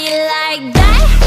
you like that?